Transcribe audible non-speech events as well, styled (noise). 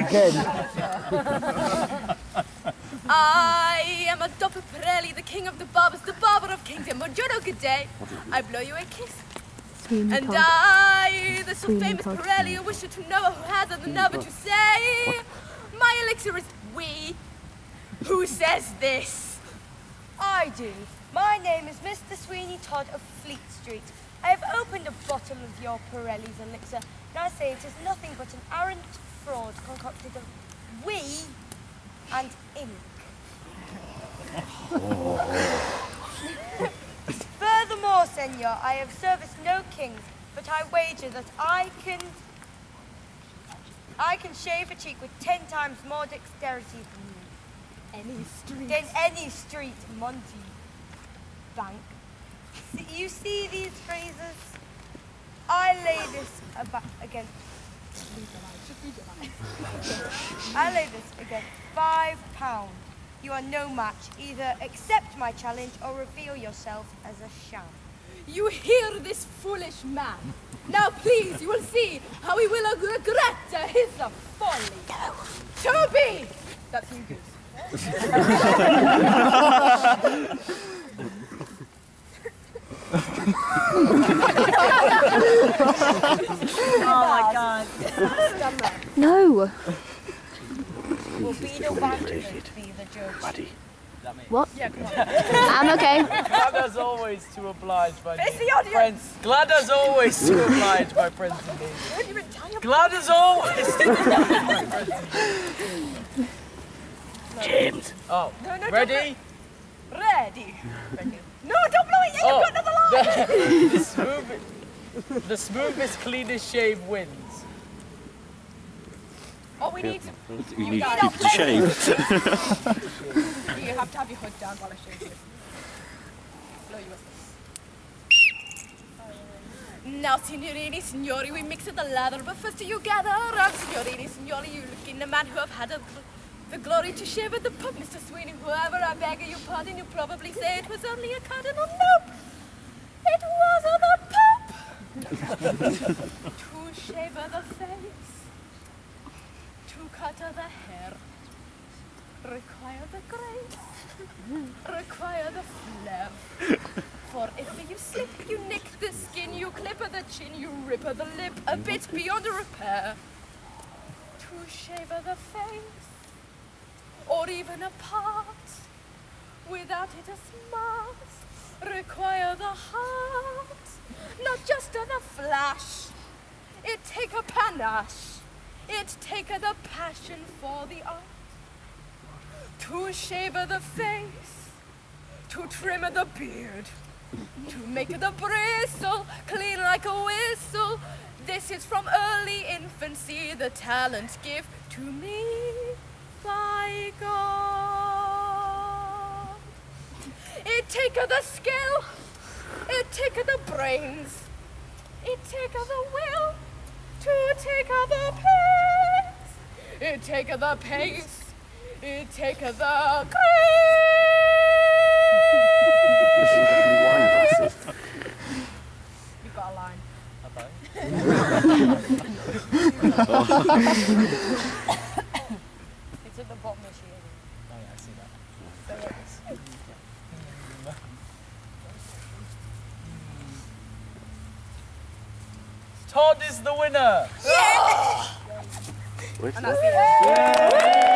again. I am a Dopper Pirelli, the king of the barbers, the barber of kingdom. Buongiorno, good day. I blow you a kiss. Sweeney And Todd. I, the so Sweeney famous Todd. Pirelli, wish you to know who has the number to say. My elixir is we. Who says this? I do. My name is Mr. Sweeney Todd of Fleet Street. I have opened a bottle of your Pirelli's elixir, and I say it is nothing but an arrant fraud concocted of we and ink. (laughs) Furthermore, senor, I have serviced no kings, but I wager that I can I can shave a cheek with ten times more dexterity than you. Any street. Than any street Monty bank. See, you see these phrases? I lay this aba- against. I lay this against five pounds. You are no match. Either accept my challenge or reveal yourself as a sham. You hear this foolish man. Now please, you will see how he will regret his folly. Toby! That's you, Goose. (laughs) Oh my god. No. Will Beadle Vanderbilt be the judge? What? Yeah, come on. I'm okay. Glad as always to oblige my Face the audience! friends. Glad as always to oblige my friends and neighbours. You're in time. Glad as always to oblige my friends and neighbours. James. Oh, No, no, ready? Ready. No, don't blow it yet. Oh, You've got another line. the, the, smooth, (laughs) the smoothest, cleanest shave wins. Oh, we need. You need people to shave. (laughs) You have to have your hood down while I shave you. Blow you a Now, signorini, signori, we mix it the lather, but first you gather up, signorini, signori, you look in the man who have had a, the glory to shave at the pub, Mr. Sweeney, whoever, I beg your pardon, you probably say it was only a cardinal. Nope! It was the Pope! To shave the face, to cut the hair, require the grace, require the flair. For if you slip, you nick the skin, you clip the chin, you rip the lip, a bit beyond repair. To shave the face, or even a part, without it a smart, require the heart, the flash. It take a panache, it take the passion for the art. To shave the face, to trim the beard, to make the bristle clean like a whistle. This is from early infancy, the talent give to me by God. It take the skill, it take the brains, it take the will to take the pace. It take the pace, it take the (laughs) (laughs) grace. You've got a line. It's at the bottom of she. Oh yeah, I see that. (laughs) Todd is the winner. And that's the end.